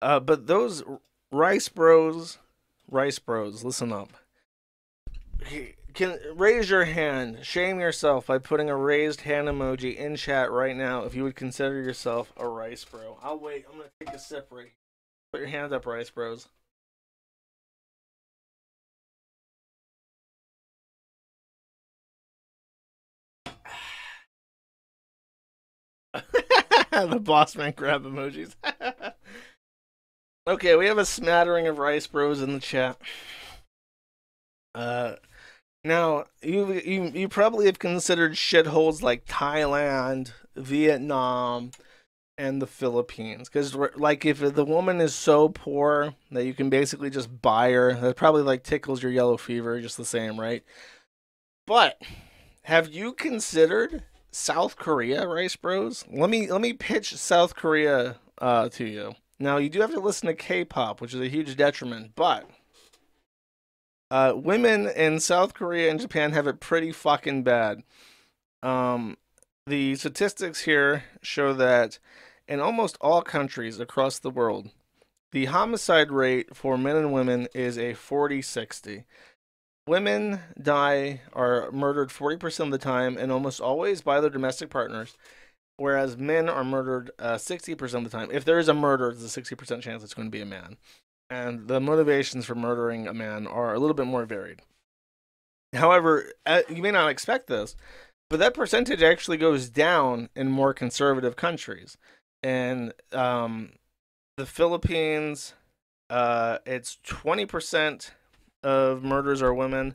Uh, but those rice bros, rice bros, listen up. Can raise your hand. Shame yourself by putting a raised hand emoji in chat right now if you would consider yourself a rice bro. I'll wait. I'm gonna take a sip right. Here. Put your hands up, rice bros. the boss man grab emojis. okay, we have a smattering of rice bros in the chat. Uh, now you you you probably have considered shitholes like Thailand, Vietnam, and the Philippines because like if the woman is so poor that you can basically just buy her, that probably like tickles your yellow fever just the same, right? But have you considered South Korea, Rice Bros? Let me let me pitch South Korea uh, to you. Now you do have to listen to K-pop, which is a huge detriment, but uh, women in South Korea and Japan have it pretty fucking bad. Um, the statistics here show that in almost all countries across the world, the homicide rate for men and women is a 40 60 women die are murdered 40% of the time and almost always by their domestic partners whereas men are murdered uh, 60% of the time if there is a murder there's a 60% chance it's going to be a man and the motivations for murdering a man are a little bit more varied however uh, you may not expect this but that percentage actually goes down in more conservative countries and um, the philippines uh, it's 20% of murders are women.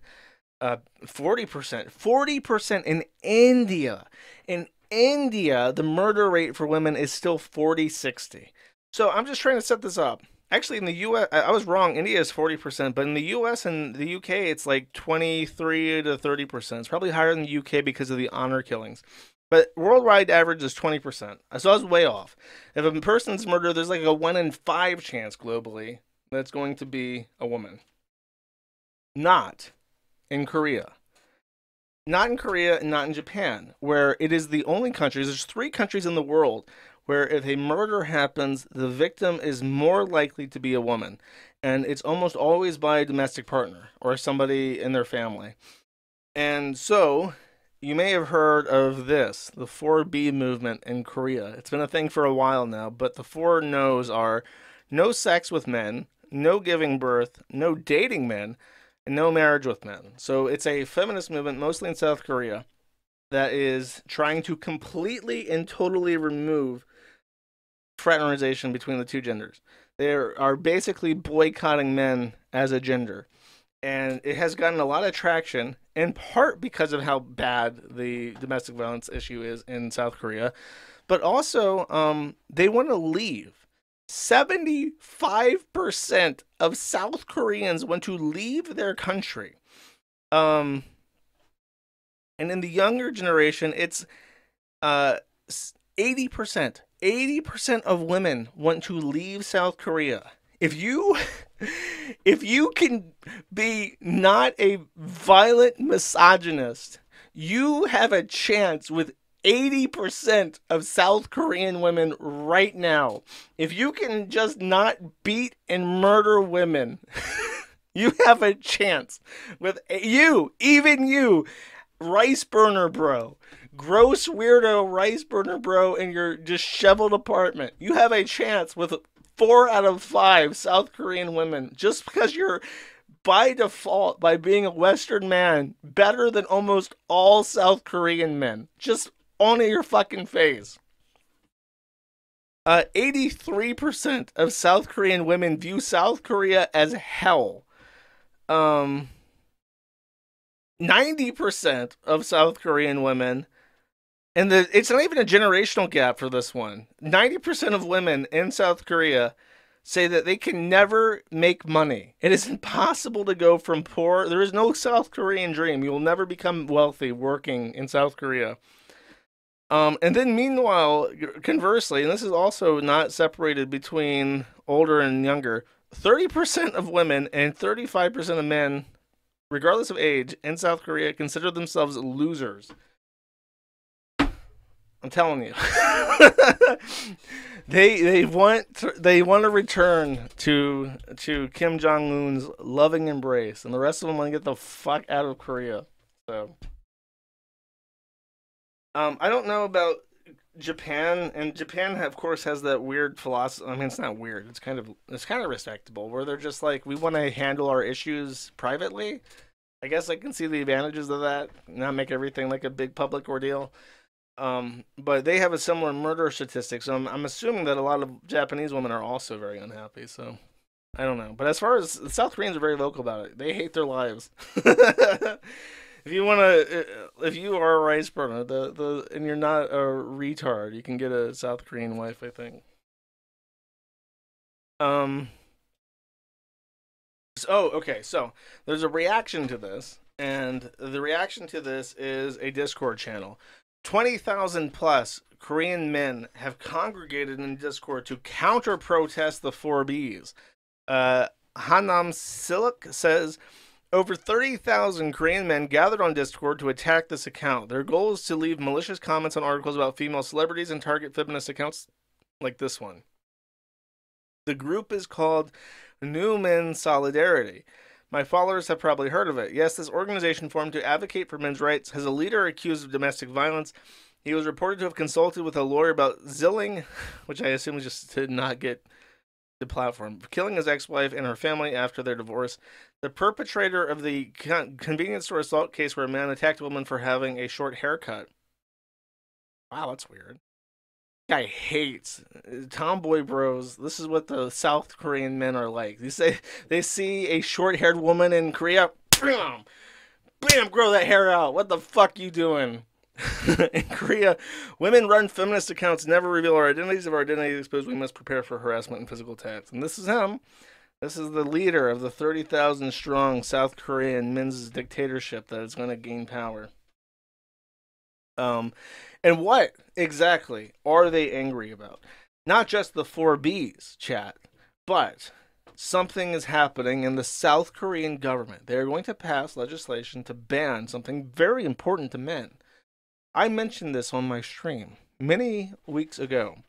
Uh, 40%. 40% in India. In India, the murder rate for women is still 40 60. So I'm just trying to set this up. Actually, in the US, I was wrong. India is 40%, but in the US and the UK, it's like 23 to 30%. It's probably higher in the UK because of the honor killings. But worldwide average is 20%. So I was way off. If a person's murdered, there's like a 1 in 5 chance globally that's going to be a woman not in Korea. Not in Korea and not in Japan, where it is the only countries, there's three countries in the world where if a murder happens, the victim is more likely to be a woman. And it's almost always by a domestic partner or somebody in their family. And so you may have heard of this, the 4B movement in Korea. It's been a thing for a while now, but the four no's are no sex with men, no giving birth, no dating men, and no marriage with men. So it's a feminist movement, mostly in South Korea, that is trying to completely and totally remove fraternization between the two genders. They are basically boycotting men as a gender. And it has gotten a lot of traction, in part because of how bad the domestic violence issue is in South Korea. But also, um, they want to leave 75% of South Koreans want to leave their country. Um, and in the younger generation, it's uh, 80%. 80% of women want to leave South Korea. If you if you can be not a violent misogynist, you have a chance with 80% of South Korean women right now. If you can just not beat and murder women, you have a chance with you, even you, rice burner bro, gross weirdo rice burner bro in your disheveled apartment. You have a chance with four out of five South Korean women just because you're by default by being a Western man better than almost all South Korean men. Just on your fucking face. Uh, 83% of South Korean women view South Korea as hell. Um, 90% of South Korean women, and the, it's not even a generational gap for this one. 90% of women in South Korea say that they can never make money. It is impossible to go from poor. There is no South Korean dream. You will never become wealthy working in South Korea. Um, and then meanwhile, conversely, and this is also not separated between older and younger, 30% of women and 35% of men, regardless of age, in South Korea consider themselves losers. I'm telling you. they they want to, they want to return to to Kim Jong Un's loving embrace, and the rest of them want to get the fuck out of Korea. So, um, I don't know about Japan, and Japan of course has that weird philosophy. I mean, it's not weird. It's kind of it's kind of respectable, where they're just like we want to handle our issues privately. I guess I can see the advantages of that, not make everything like a big public ordeal. Um, but they have a similar murder statistic, so I'm, I'm assuming that a lot of Japanese women are also very unhappy. So I don't know. But as far as the South Koreans are very vocal about it, they hate their lives. if you want to, uh, if you are a rice burner, the the and you're not a retard, you can get a South Korean wife, I think. Um. Oh, okay. So there's a reaction to this, and the reaction to this is a Discord channel 20,000 plus Korean men have congregated in Discord to counter protest the 4Bs. Uh, Hanam Silik says over 30,000 Korean men gathered on Discord to attack this account. Their goal is to leave malicious comments on articles about female celebrities and target feminist accounts like this one. The group is called New Men Solidarity. My followers have probably heard of it. Yes, this organization formed to advocate for men's rights has a leader accused of domestic violence. He was reported to have consulted with a lawyer about zilling, which I assume just did not get the platform, killing his ex-wife and her family after their divorce. The perpetrator of the con- convenience store assault case where a man attacked a woman for having a short haircut. Wow, that's weird guy hates uh, tomboy bros. This is what the South Korean men are like. They say they see a short-haired woman in Korea, bam, bam, grow that hair out. What the fuck you doing? in Korea, women run feminist accounts never reveal our identities. If our identity is exposed, we must prepare for harassment and physical attacks. And this is him. This is the leader of the 30,000 strong South Korean men's dictatorship that is going to gain power. Um, and what exactly are they angry about? Not just the four Bs, chat, but something is happening in the South Korean government. They're going to pass legislation to ban something very important to men. I mentioned this on my stream many weeks ago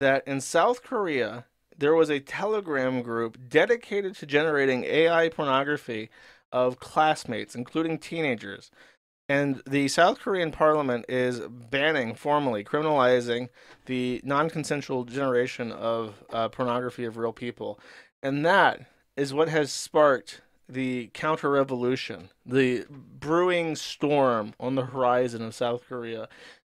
that in South Korea, there was a Telegram group dedicated to generating AI pornography of classmates, including teenagers. And the South Korean parliament is banning, formally criminalizing the non consensual generation of uh, pornography of real people. And that is what has sparked the counter revolution, the brewing storm on the horizon of South Korea.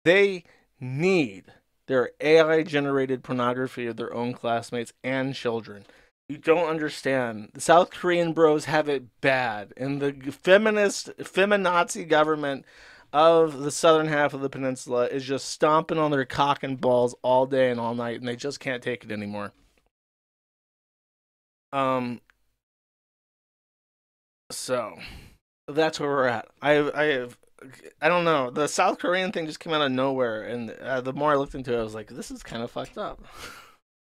They need their AI generated pornography of their own classmates and children. You don't understand. The South Korean bros have it bad, and the feminist, feminazi government of the southern half of the peninsula is just stomping on their cock and balls all day and all night, and they just can't take it anymore. Um. So, that's where we're at. I I have. I don't know. The South Korean thing just came out of nowhere, and uh, the more I looked into it, I was like, "This is kind of fucked up."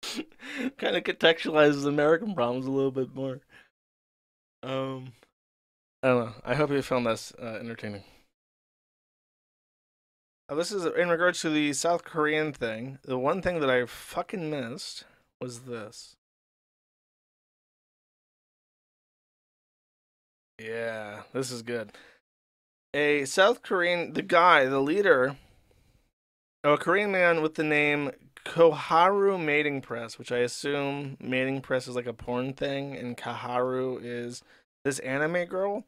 kind of contextualizes American problems a little bit more. Um, I don't know. I hope you found this uh, entertaining. Uh, this is in regards to the South Korean thing. The one thing that I fucking missed was this. Yeah, this is good. A South Korean, the guy, the leader, a Korean man with the name Koharu Mating Press, which I assume Mating Press is like a porn thing, and Koharu is this anime girl,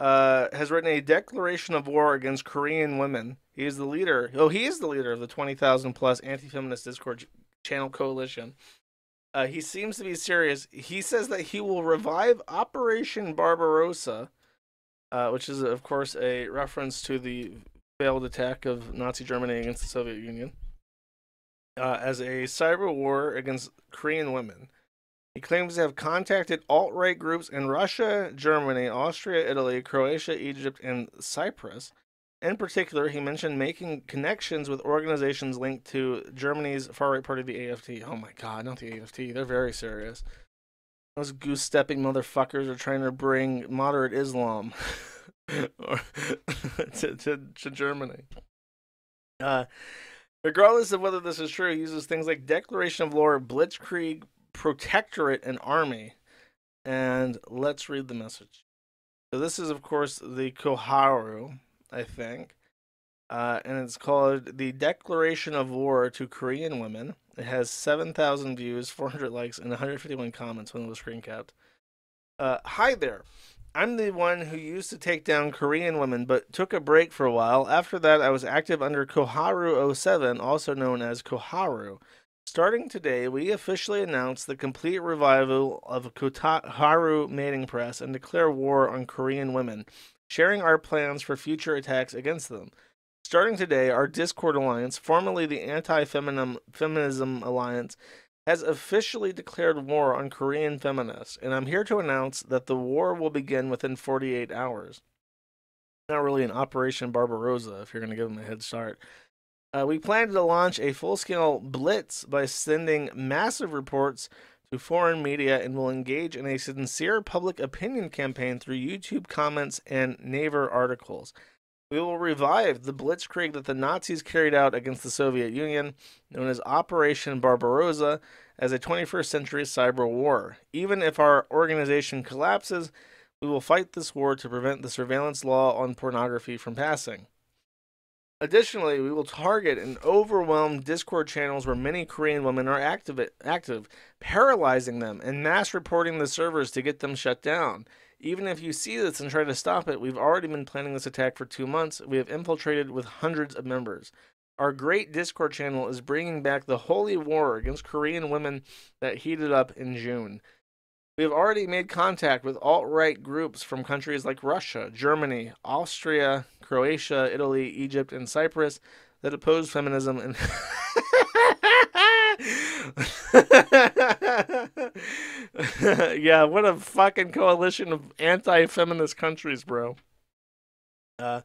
uh, has written a declaration of war against Korean women. He is the leader. Oh, he is the leader of the 20,000 plus anti feminist Discord channel coalition. Uh, he seems to be serious. He says that he will revive Operation Barbarossa, uh, which is, of course, a reference to the failed attack of Nazi Germany against the Soviet Union uh, as a cyber war against Korean women. He claims to have contacted alt right groups in Russia, Germany, Austria, Italy, Croatia, Egypt, and Cyprus. In particular, he mentioned making connections with organizations linked to Germany's far right party, the AFD. Oh my god, not the AFD. They're very serious. Those goose stepping motherfuckers are trying to bring moderate Islam to, to, to Germany. Uh, Regardless of whether this is true, he uses things like Declaration of War, Blitzkrieg, Protectorate, and Army. And let's read the message. So this is, of course, the Koharu, I think. Uh, and it's called The Declaration of War to Korean Women. It has 7,000 views, 400 likes, and 151 comments when it was screen capped. Uh, hi there. I'm the one who used to take down Korean women, but took a break for a while. After that, I was active under Koharu 07, also known as Koharu. Starting today, we officially announce the complete revival of Koharu Mating Press and declare war on Korean women, sharing our plans for future attacks against them. Starting today, our Discord Alliance, formerly the Anti Feminism Alliance, has officially declared war on Korean feminists, and I'm here to announce that the war will begin within 48 hours. Not really an Operation Barbarossa, if you're going to give them a head start. Uh, we plan to launch a full scale blitz by sending massive reports to foreign media and will engage in a sincere public opinion campaign through YouTube comments and Naver articles. We will revive the blitzkrieg that the Nazis carried out against the Soviet Union, known as Operation Barbarossa, as a 21st century cyber war. Even if our organization collapses, we will fight this war to prevent the surveillance law on pornography from passing. Additionally, we will target and overwhelm Discord channels where many Korean women are active, active, paralyzing them and mass reporting the servers to get them shut down. Even if you see this and try to stop it, we've already been planning this attack for two months. We have infiltrated with hundreds of members. Our great Discord channel is bringing back the holy war against Korean women that heated up in June. We have already made contact with alt right groups from countries like Russia, Germany, Austria, Croatia, Italy, Egypt, and Cyprus that oppose feminism and. yeah, what a fucking coalition of anti-feminist countries, bro. Uh,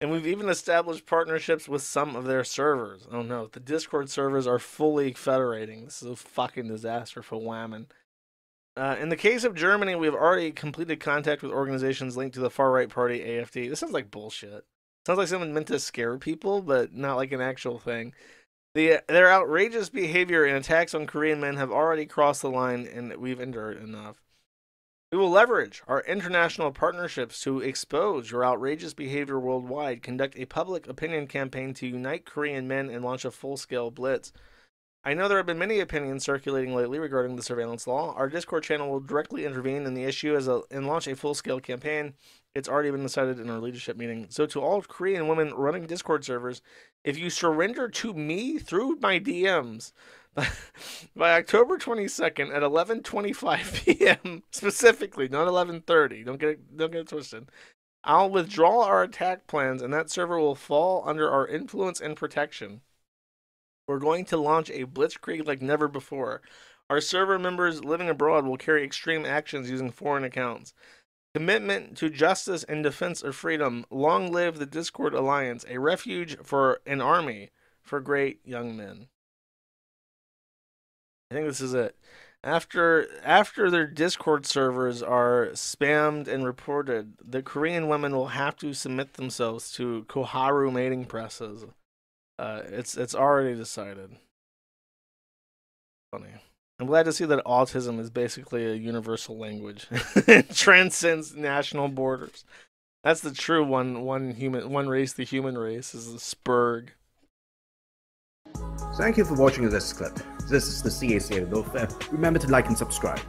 and we've even established partnerships with some of their servers. Oh no, the Discord servers are fully federating. This is a fucking disaster for Whammon. Uh, in the case of Germany, we have already completed contact with organizations linked to the far right party AFD. This sounds like bullshit. Sounds like someone meant to scare people, but not like an actual thing. The, their outrageous behavior and attacks on Korean men have already crossed the line, and we've endured enough. We will leverage our international partnerships to expose your outrageous behavior worldwide, conduct a public opinion campaign to unite Korean men, and launch a full scale blitz. I know there have been many opinions circulating lately regarding the surveillance law. Our Discord channel will directly intervene in the issue as a, and launch a full scale campaign. It's already been decided in our leadership meeting. So, to all Korean women running Discord servers, if you surrender to me through my DMs by, October 22nd at 11:25 p.m. specifically, not 11:30. Don't get it, don't get it twisted. I'll withdraw our attack plans, and that server will fall under our influence and protection. We're going to launch a blitzkrieg like never before. Our server members living abroad will carry extreme actions using foreign accounts. Commitment to justice and defense of freedom. Long live the Discord Alliance, a refuge for an army for great young men. I think this is it. After after their Discord servers are spammed and reported, the Korean women will have to submit themselves to Koharu mating presses. Uh, it's it's already decided. Funny. I'm glad to see that autism is basically a universal language. it transcends national borders. That's the true one one human one race, the human race, is the Spurg. Thank you for watching this clip. This is the CAC Remember to like and subscribe.